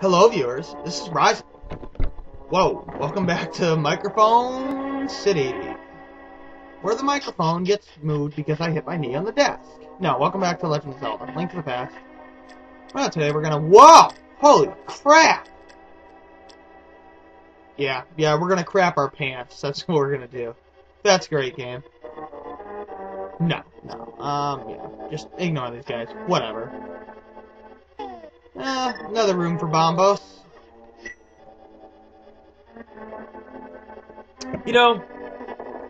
Hello, viewers. This is Rise. Whoa, welcome back to Microphone City, where the microphone gets moved because I hit my knee on the desk. No, welcome back to Legend of Zelda: Link to the Past. Well, today we're gonna. Whoa! Holy crap! Yeah, yeah, we're gonna crap our pants. That's what we're gonna do. That's great, game. No, no. Um, yeah, just ignore these guys. Whatever. Eh, another room for Bombos. You know,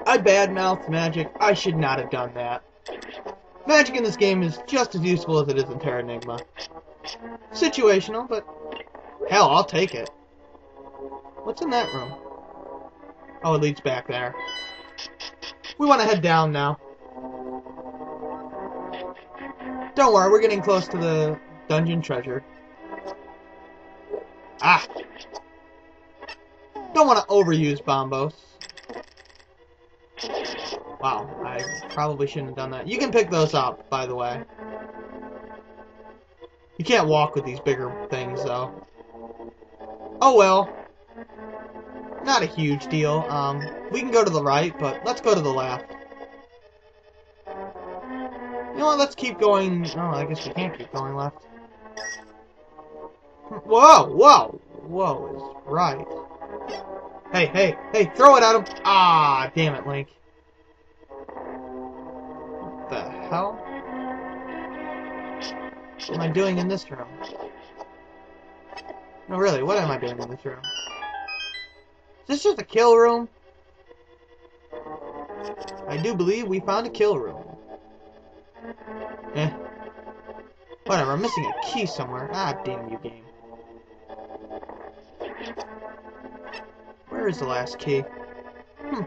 I badmouthed magic. I should not have done that. Magic in this game is just as useful as it is in Terranigma. Situational, but hell, I'll take it. What's in that room? Oh, it leads back there. We want to head down now. Don't worry, we're getting close to the dungeon treasure. Ah! Don't want to overuse bombos. Wow, I probably shouldn't have done that. You can pick those up, by the way. You can't walk with these bigger things, though. Oh well. Not a huge deal. Um, we can go to the right, but let's go to the left. You know what, let's keep going... Oh, I guess we can't keep going left. Whoa, whoa, whoa is right. Hey, hey, hey, throw it at him! Ah, damn it, Link. What the hell? What am I doing in this room? No, really, what am I doing in this room? Is this just a kill room? I do believe we found a kill room. Eh. Whatever, I'm missing a key somewhere. Ah, damn you, game. Where is the last key? Hmm.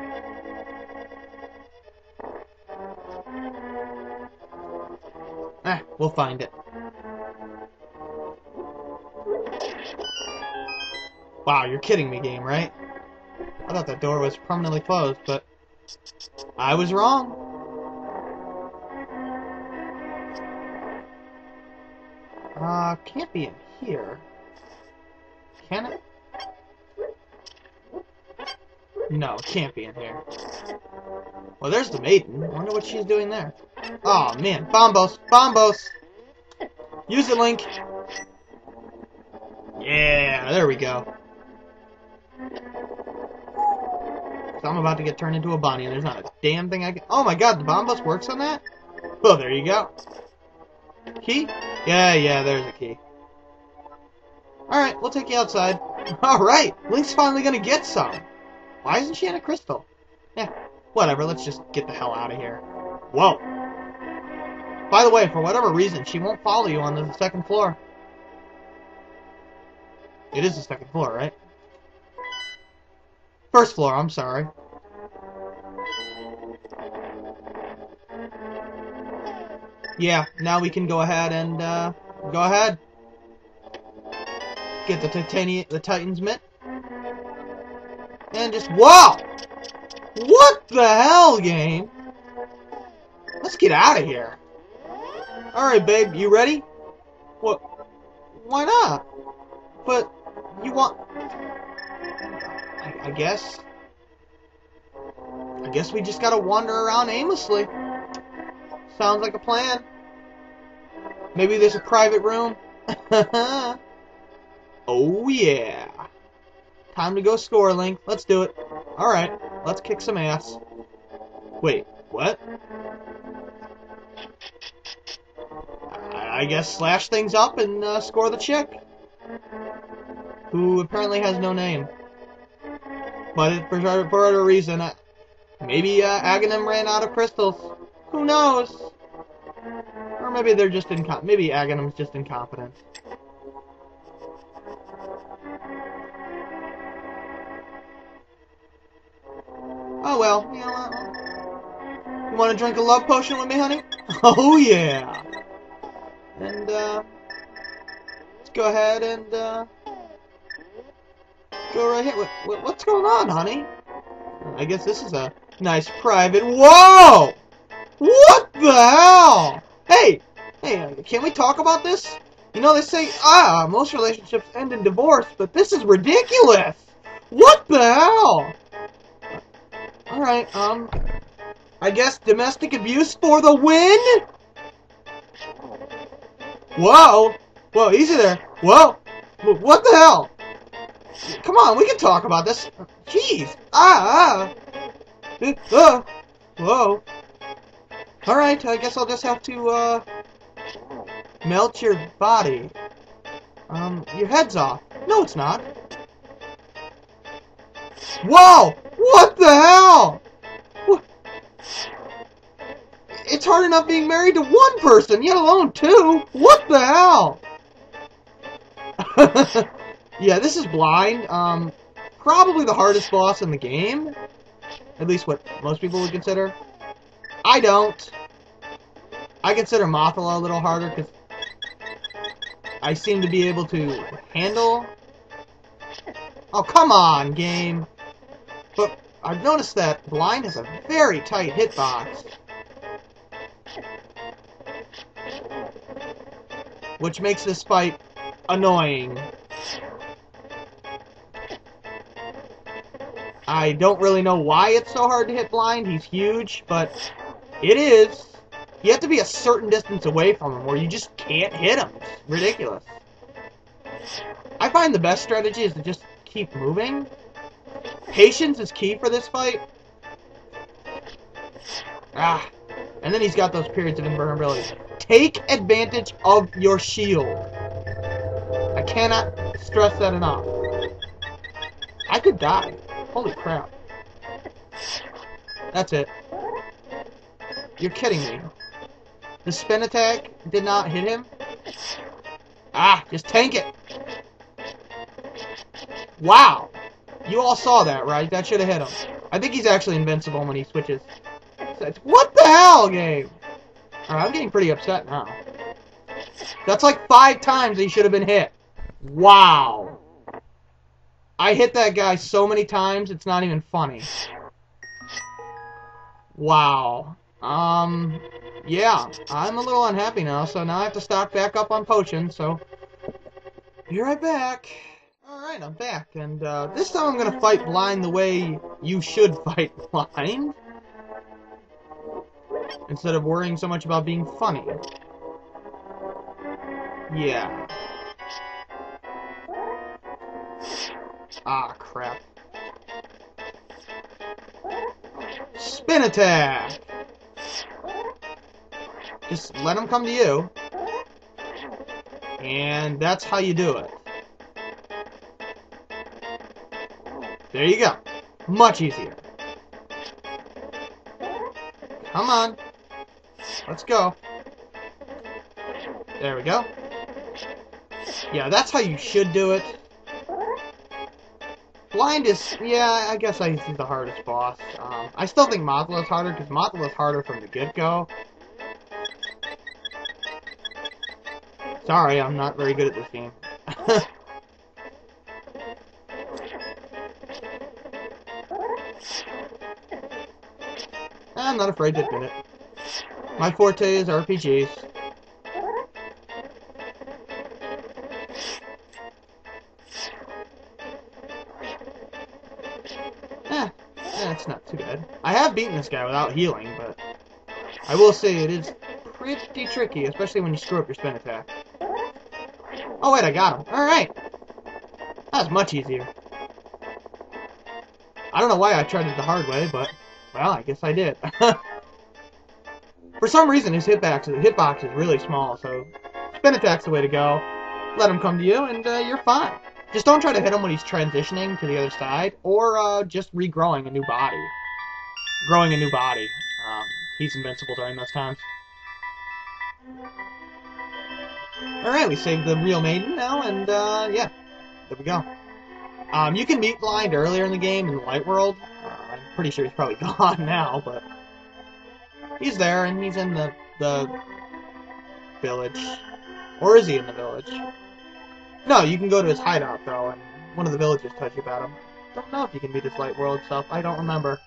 Ah, we'll find it. Wow, you're kidding me, game, right? I thought that door was permanently closed, but I was wrong. Uh, can't be in here. Can it? No, it can't be in here. Well, there's the maiden. I wonder what she's doing there. Oh man, Bombos! Bombos! Use it, Link! Yeah, there we go. So I'm about to get turned into a bunny, and there's not a damn thing I can... Oh my god, the Bombos works on that? Oh, there you go. Key? Yeah, yeah, there's a key. Alright, we'll take you outside. Alright, Link's finally gonna get some. Why isn't she in a crystal? Yeah, whatever, let's just get the hell out of here. Whoa. By the way, for whatever reason, she won't follow you on the second floor. It is the second floor, right? First floor, I'm sorry. Yeah, now we can go ahead and, uh, go ahead. Get the titanium, the Titan's Mitt. And just, wow! What the hell, game? Let's get out of here. Alright, babe, you ready? What? Why not? But, you want... I, I guess... I guess we just gotta wander around aimlessly. Sounds like a plan. Maybe there's a private room. oh yeah. Time to go score, Link. Let's do it. Alright, let's kick some ass. Wait, what? I guess slash things up and uh, score the chick. Who apparently has no name. But for, for whatever reason, maybe uh, Aghanim ran out of crystals. Who knows? Or maybe they're just incom- maybe Aghanim's just incompetent. Oh well, you? You want to drink a love potion with me, honey? Oh yeah! And, uh, let's go ahead and, uh, go right here. What, what's going on, honey? I guess this is a nice private. Whoa! What the hell? Hey! Hey, can we talk about this? You know, they say, ah, most relationships end in divorce, but this is ridiculous! What the hell? Alright, um, I guess domestic abuse for the win? Whoa! Whoa, easy there. Whoa! What the hell? Come on, we can talk about this. Jeez! Ah! ah. Uh, whoa. Alright, I guess I'll just have to, uh, melt your body. Um, your head's off. No, it's not. Whoa! What the hell? What? It's hard enough being married to one person, yet alone two. What the hell? yeah, this is blind. Um, probably the hardest boss in the game. At least what most people would consider. I don't. I consider Mothula a little harder because I seem to be able to handle... Oh, come on, game! But I've noticed that Blind has a very tight hitbox. Which makes this fight annoying. I don't really know why it's so hard to hit Blind. He's huge, but it is. You have to be a certain distance away from him, or you just can't hit him. It's ridiculous. I find the best strategy is to just keep moving. Patience is key for this fight. Ah. And then he's got those periods of invulnerability. Take advantage of your shield. I cannot stress that enough. I could die. Holy crap. That's it. You're kidding me. The spin attack did not hit him? Ah, just tank it. Wow. You all saw that, right? That should have hit him. I think he's actually invincible when he switches. What the hell, game? I'm getting pretty upset now. That's like five times he should have been hit. Wow. I hit that guy so many times, it's not even funny. Wow. Um, yeah, I'm a little unhappy now, so now I have to stock back up on potions, so... Be right back. Alright, I'm back, and uh, this time I'm gonna fight blind the way you should fight blind. Instead of worrying so much about being funny. Yeah. Ah, crap. Spin attack! Just let them come to you. And that's how you do it. There you go. Much easier. Come on. Let's go. There we go. Yeah, that's how you should do it. Blind is, yeah, I guess I see the hardest boss. Um, I still think Mothula's harder, because Mothula's harder from the get-go. Sorry, I'm not very good at this game. I'm not afraid to admit it. My forte is RPGs. Eh, that's not too bad. I have beaten this guy without healing, but I will say it is pretty tricky, especially when you screw up your spin attack. Oh wait, I got him. Alright. That was much easier. I don't know why I tried it the hard way, but, well, I guess I did. For some reason, his hitbox, hitbox is really small, so spin attack's the way to go. Let him come to you, and uh, you're fine. Just don't try to hit him when he's transitioning to the other side, or uh, just regrowing a new body. Growing a new body. Um, he's invincible during those times. Alright, we saved the real maiden now, and uh, yeah, there we go. Um, you can meet Blind earlier in the game in the Light World. Pretty sure he's probably gone now, but he's there, and he's in the, the village. Or is he in the village? No, you can go to his hideout, though, and one of the villagers tells you about him. Don't know if you can meet his Light World stuff. I don't remember.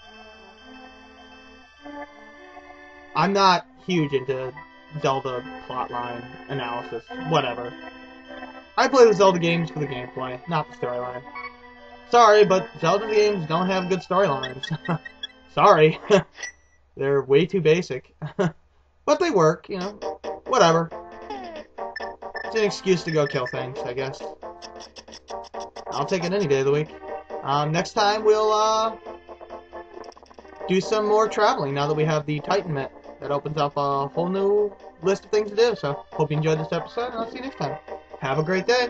I'm not huge into Zelda plotline analysis, whatever. I play the Zelda games for the gameplay, not the storyline. Sorry, but Zelda games don't have good storylines. Sorry. They're way too basic. but they work, you know. Whatever. It's an excuse to go kill things, I guess. I'll take it any day of the week. Um, next time we'll uh, do some more traveling now that we have the Titan Mitt. That opens up a whole new list of things to do. So, hope you enjoyed this episode, and I'll see you next time. Have a great day.